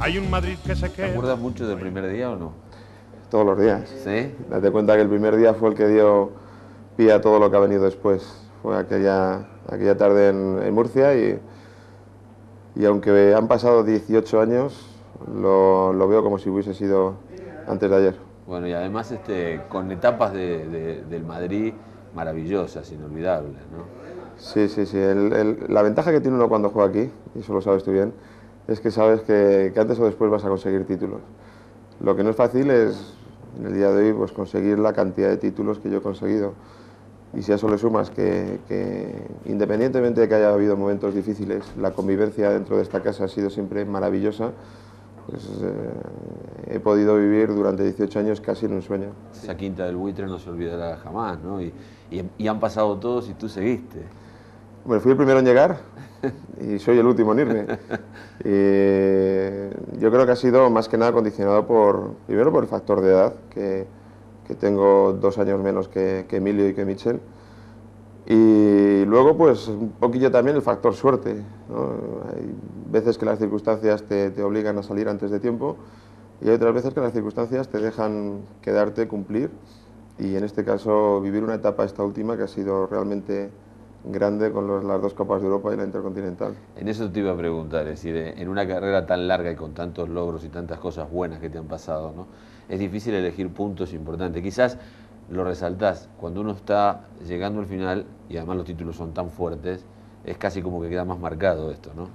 Hay un Madrid que se ¿Te queda. acuerdas mucho del primer día o no? Todos los días. ¿Sí? Date cuenta que el primer día fue el que dio pie a todo lo que ha venido después. Fue aquella, aquella tarde en, en Murcia y, y aunque han pasado 18 años, lo, lo veo como si hubiese sido antes de ayer. Bueno, y además este, con etapas de- de- del Madrid maravillosas, inolvidables, ¿no? Sí, sí, sí. El- el- la ventaja que tiene uno cuando juega aquí, y eso lo sabes tú bien, es que sabes que, que antes o después vas a conseguir títulos. Lo que no es fácil es, en el día de hoy, pues conseguir la cantidad de títulos que yo he conseguido. Y si a eso le sumas que, que, independientemente de que haya habido momentos difíciles, la convivencia dentro de esta casa ha sido siempre maravillosa, pues eh, he podido vivir durante 18 años casi en un sueño. Esa quinta del buitre no se olvidará jamás, ¿no? Y, y- y han pasado todos y tú seguiste. Bueno, fui el primero en llegar y soy el último en irme. Y yo creo que ha sido más que nada condicionado por, primero por el factor de edad, que, que tengo dos años menos que, que Emilio y que Michel. Y luego, pues, un poquillo también el factor suerte. ¿no? Hay veces que las circunstancias te, te obligan a salir antes de tiempo y hay otras veces que las circunstancias te dejan quedarte, cumplir. Y en este caso, vivir una etapa, esta última, que ha sido realmente grande con los- las dos Copas de Europa y la Intercontinental. En eso te iba a preguntar, es decir, en una carrera tan larga y con tantos logros y tantas cosas buenas que te han pasado, ¿no? Es difícil elegir puntos importantes. Quizás lo resaltás cuando uno está llegando al final y además los títulos son tan fuertes, es casi como que queda más marcado esto, ¿no?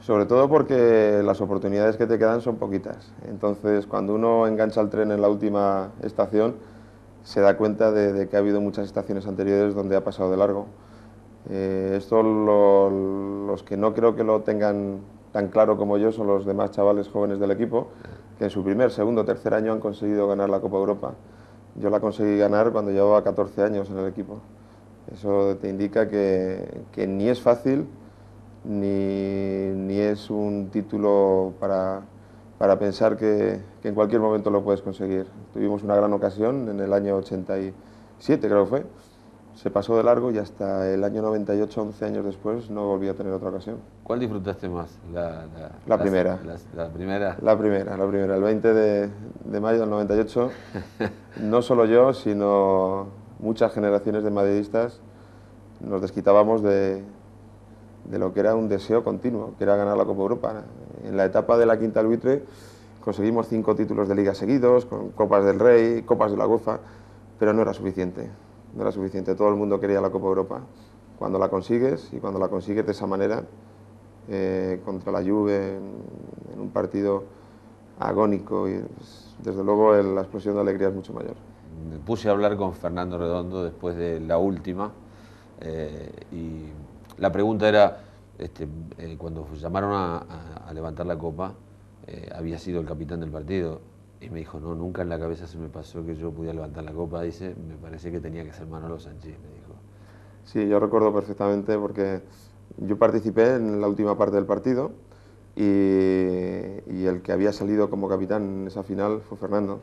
Sobre todo porque las oportunidades que te quedan son poquitas. Entonces, cuando uno engancha el tren en la última estación, se da cuenta de, de que ha habido muchas estaciones anteriores donde ha pasado de largo. Eh, esto lo- los que no creo que lo tengan tan claro como yo son los demás chavales jóvenes del equipo, que en su primer, segundo, tercer año han conseguido ganar la Copa Europa. Yo la conseguí ganar cuando llevaba 14 años en el equipo. Eso te indica que, ni es fácil, ni, ni es un título para, para pensar que en cualquier momento lo puedes conseguir. Tuvimos una gran ocasión en el año 87, creo que fue. Se pasó de largo y hasta el año 98, 11 años después, no volví a tener otra ocasión. ¿Cuál disfrutaste más? La, La primera. La, primera. La primera, la primera, el 20 de, de mayo del 98. No solo yo, sino muchas generaciones de madridistas nos desquitábamos de, de lo que era un deseo continuo, que era ganar la Copa Europa. En la etapa de la quinta al buitre conseguimos cinco títulos de liga seguidos, con Copas del Rey, Copas de la UEFA, pero no era suficiente. No era suficiente, todo el mundo quería la Copa Europa. Cuando la consigues, y cuando la consigues de esa manera, eh, contra la Juve, en, un partido agónico, y desde luego la explosión de alegría es mucho mayor. Me puse a hablar con Fernando Redondo después de la última eh, y la pregunta era, este, eh, cuando llamaron a, levantar la copa, había sido el capitán del partido y me dijo, no, nunca en la cabeza se me pasó que yo pudiera levantar la copa, dice, me parece que tenía que ser Manolo Sánchez, me dijo. Sí, yo recuerdo perfectamente porque yo participé en la última parte del partido y, el que había salido como capitán en esa final fue Fernando.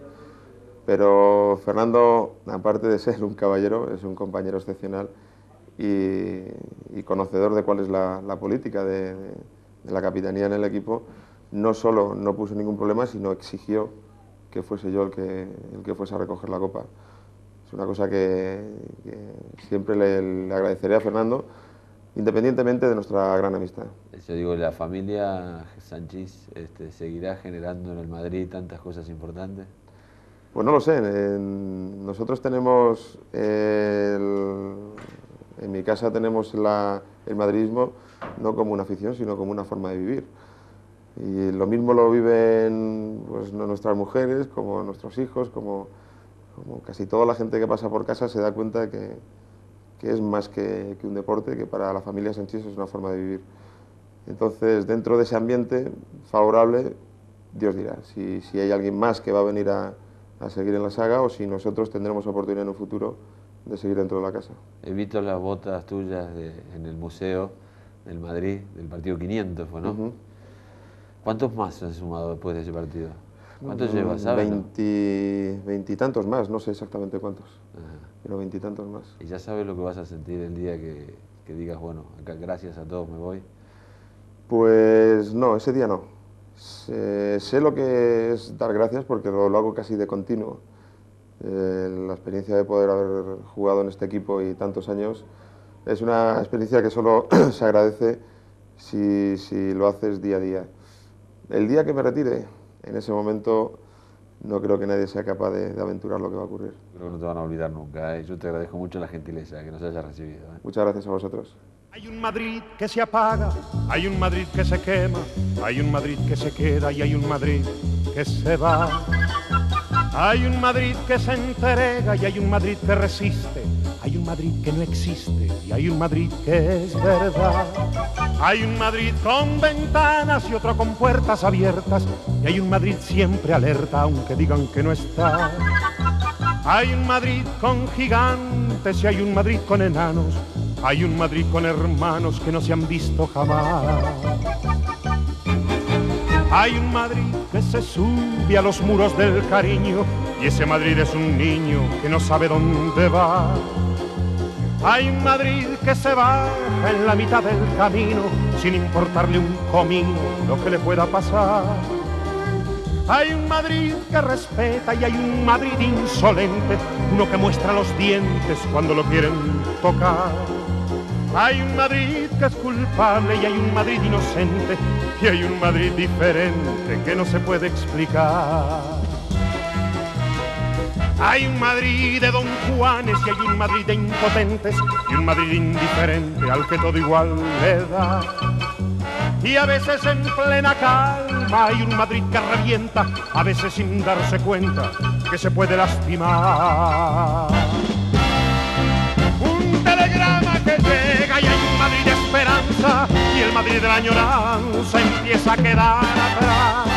Pero Fernando, aparte de ser un caballero, es un compañero excepcional y, conocedor de cuál es la, política de la capitanía en el equipo. No solo no puso ningún problema, sino exigió que fuese yo el que, el que fuese a recoger la copa. Es una cosa que, que siempre le, le agradeceré a Fernando, independientemente de nuestra gran amistad. Yo digo, la familia Sánchez este, seguirá generando en el Madrid tantas cosas importantes. Pues no lo sé. en- nosotros tenemos, el- en mi casa tenemos la- el madridismo no como una afición, sino como una forma de vivir. Y lo mismo lo viven pues, nuestras mujeres, como nuestros hijos, como, como casi toda la gente que pasa por casa se da cuenta que, que es más que, que un deporte, que para la familia Sánchez es una forma de vivir. Entonces, dentro de ese ambiente favorable, Dios dirá si, si hay alguien más que va a venir a, a seguir en la saga o si nosotros tendremos oportunidad en un futuro de seguir dentro de la casa. He visto las botas tuyas de- en el museo del Madrid, del partido 500, fue, ¿no? Ujú. ¿Cuántos más han sumado después de ese partido? ¿Cuántos llevas, sabes? no? Veintitantos más, no sé exactamente cuántos, Ajá. pero veintitantos más. Y ya sabes lo que vas a sentir el día que, que digas, bueno, acá gracias a todos me voy. Pues no, ese día no. sé lo que es dar gracias porque lo, hago casi de continuo. Eh, la experiencia de poder haber jugado en este equipo y tantos años es una experiencia que solo se agradece si, si lo haces día a día. El día que me retire, en ese momento no creo que nadie sea capaz de, aventurar lo que va a ocurrir. Creo que no te van a olvidar nunca. ¿eh? Yo te agradezco mucho la gentileza que nos hayas recibido. ¿eh? Muchas gracias a vosotros. Hay un Madrid que se apaga, hay un Madrid que se quema, hay un Madrid que se queda y hay un Madrid que se va. Hay un Madrid que se entrega y hay un Madrid que resiste, hay un Madrid que no existe y hay un Madrid que es verdad. Hay un Madrid con ventanas y otro con puertas abiertas. Y hay un Madrid siempre alerta, aunque digan que no está. Hay un Madrid con gigantes y hay un Madrid con enanos. Hay un Madrid con hermanos que no se han visto jamás. Hay un Madrid que se sube a los muros del cariño y ese Madrid es un niño que no sabe dónde va. Hay un Madrid que se baja en la mitad del camino sin importarle un comino lo que le pueda pasar. Hay un Madrid que respeta y hay un Madrid insolente, uno que muestra los dientes cuando lo quieren tocar. Hay un Madrid que es culpable y hay un Madrid inocente y hay un Madrid diferente que no se puede explicar. Hay un Madrid de Don Juanes y hay un Madrid de impotentes y un Madrid indiferente al que todo igual le da. Y a veces en plena calma hay un Madrid que revienta, a veces sin darse cuenta que se puede lastimar. Un telegrama que llega y hay un Madrid de esperanza y el Madrid de la añoranza empieza a quedar atrás.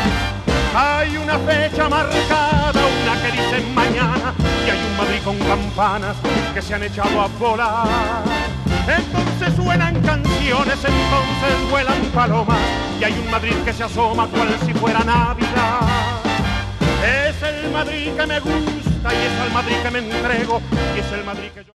Hay una fecha marcada, una que dice mañana, y hay un Madrid con campanas que se han echado a volar. Entonces suenan canciones, entonces vuelan palomas, y hay un Madrid que se asoma cual si fuera Navidad. Es el Madrid que me gusta y es el Madrid que me entrego y es el Madrid que yo...